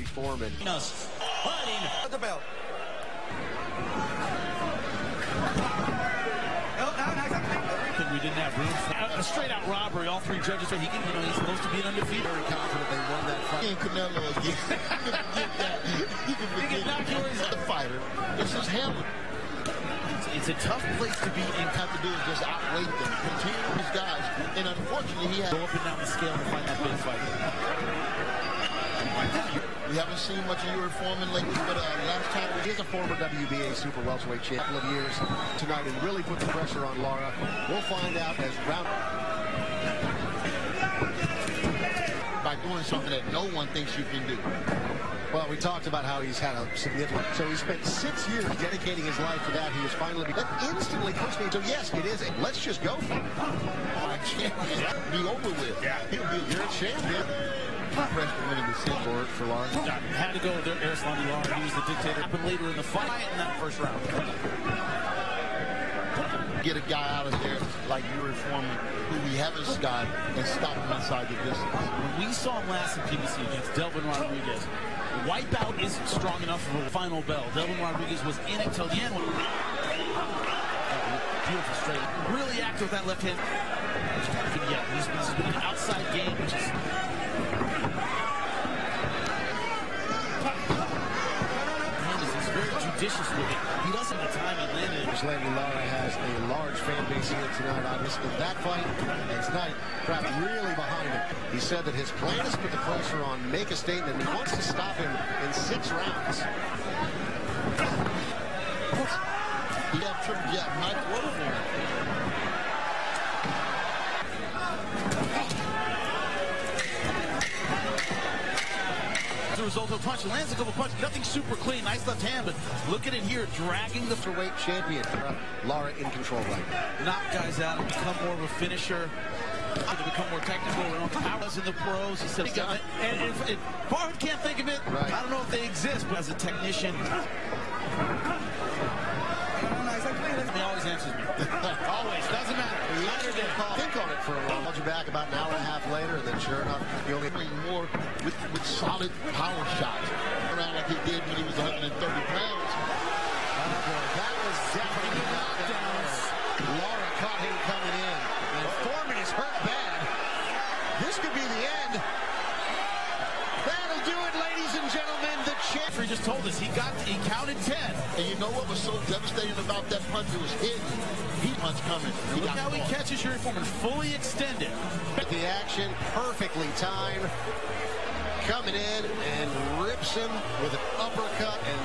Foreman. Us. Fighting. The belt. Think we didn't have room for a straight out robbery. All three judges said he can, you know, he's supposed to be an undefeated. Very confident they won that fight. And Canelo again. You can forget that. You can forget can knock yours the fighter. This is hammered. It's a tough place to be in. Have to do is just outweight them, continue his guys, and unfortunately he has. Go up and down the scale to find that big fight. We haven't seen much of Yuri Foreman lately, but uh, last time He is a former WBA super welterweight champ. A couple of years tonight and really put the pressure on Lara. We'll find out as round. by doing something that no one thinks you can do. Well, we talked about how he's had a significant. So he spent six years dedicating his life to that. He was finally. That instantly pushed me. So yes, it is. Let's just go for it. My champion be over with. Yeah. He'll be You're a champion. Pressed to winning the seat. For for Lara. Had to go with Erislandy Lara. He was the dictator. Happened later in the fight in that first round. Get a guy out of there like Yuri Foreman, who we haven't got, and stop him inside the distance. When we saw him last in PBC against Delvin Rodriguez, wipeout isn't strong enough for the final bell. Delvin Rodriguez was in it till the end. Beautiful straight. Really active with that left hand. Yeah, he's, he's been an outside game, which is judicious with it. He doesn't have time landed. Erislandy Lara has a large fan base here tonight. Obviously, that fight and tonight, crowd really behind him. He said that his plan is to put the pressure on, make a statement. He wants to stop him in six rounds. Triple jab, Mike. As result of a punch, he lands a couple punches. Nothing super clean. Nice left hand, but look at it here, dragging the Weight champion. Uh, Lara in control right now. knock guys out and become more of a finisher. To become more technical around powers in the pros. He said, and, and if, if Farhad can't think of it, Right. I don't know if they exist, but as a technician, always doesn't matter. Night or day. Think on it for a while. Called you back about an hour and a half later, and then sure enough, you only more with, with solid power shots. Around like he did when he was 130 pounds. That was definitely knockdowns. Lara caught him coming in. And Foreman is hurt bad. This could be the end. That'll do it, ladies and gentlemen. The champ. Referee just told us he got he counted 10. And you know what was so devastating about that punch? It was hidden. He punch coming. He Look how he catches Yuri Foreman fully extended. The action perfectly timed. Coming in and rips him with an uppercut and